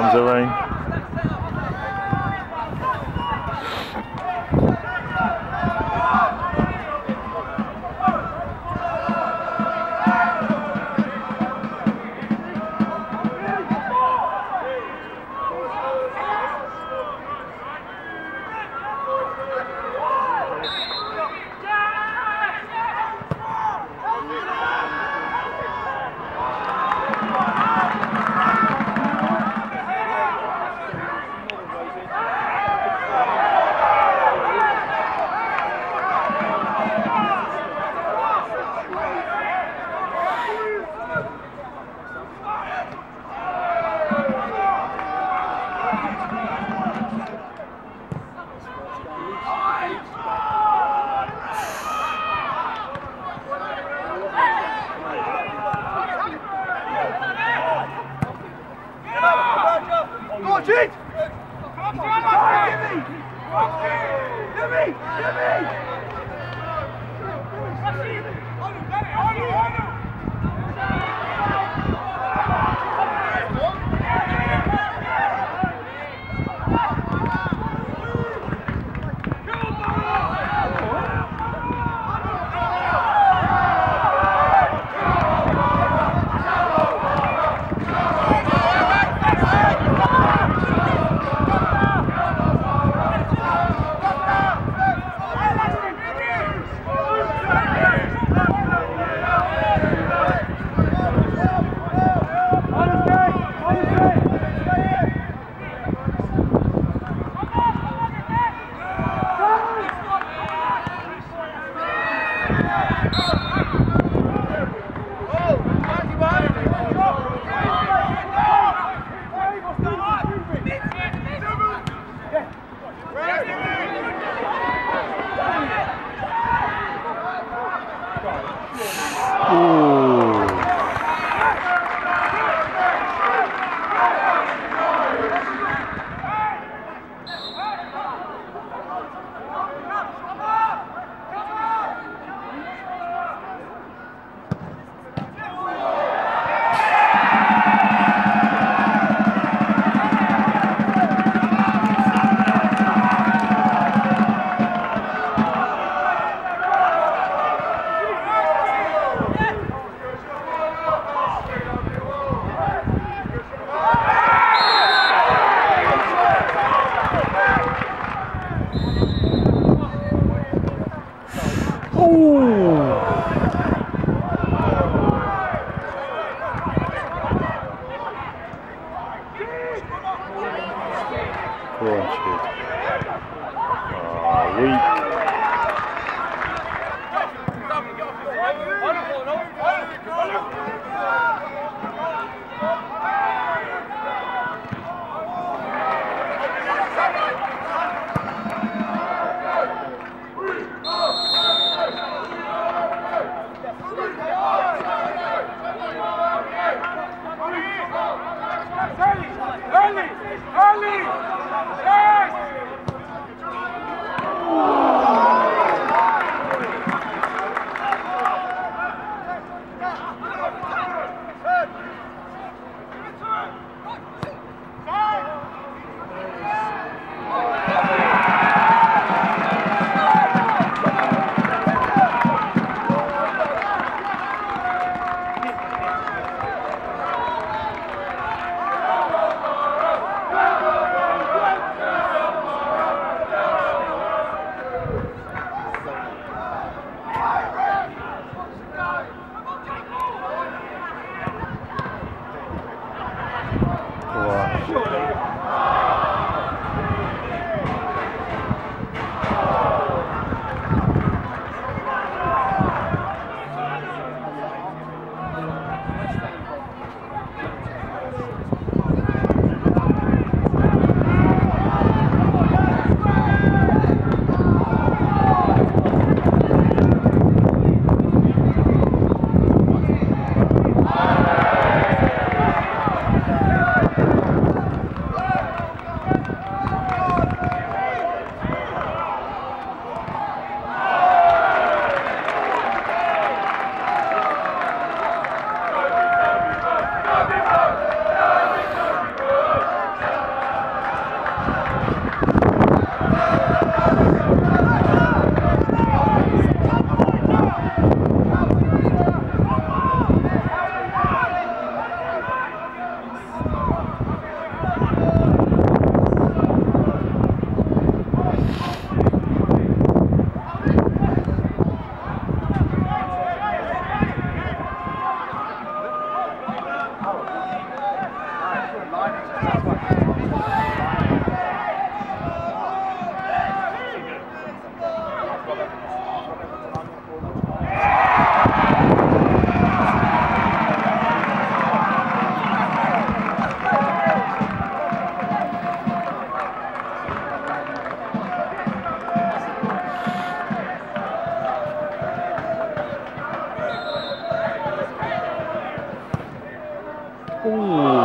comes the Ensuite, А, Ooh.